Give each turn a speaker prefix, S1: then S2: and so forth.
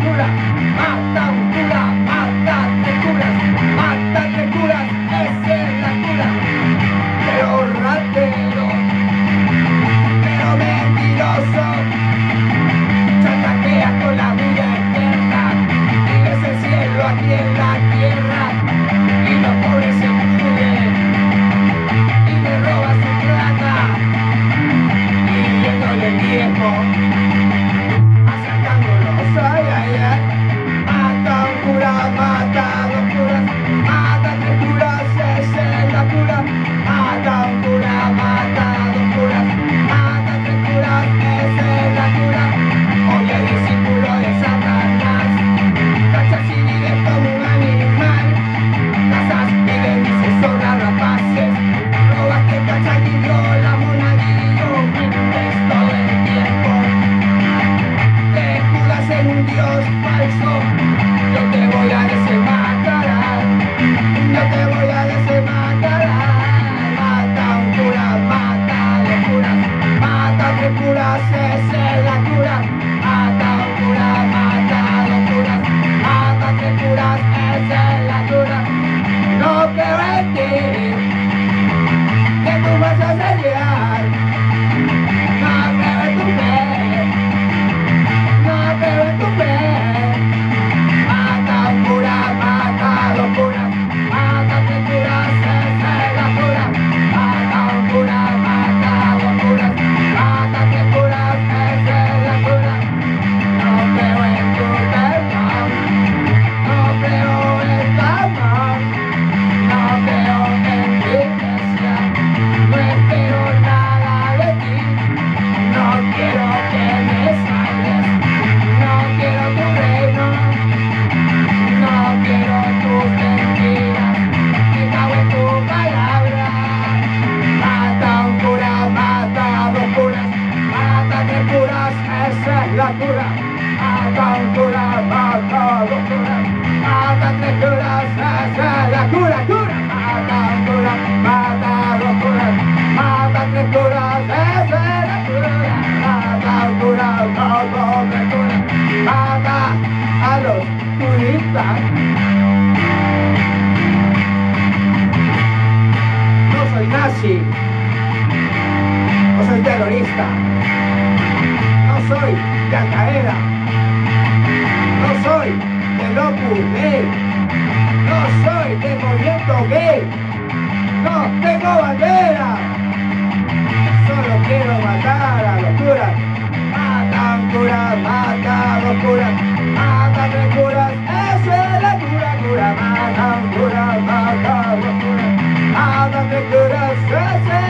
S1: Dracula. No soy nazi. No soy terrorista. No soy de No soy del Opus Dei. No soy de movimiento gay. No tengo bandera. Solo quiero matar a locuras. de coração.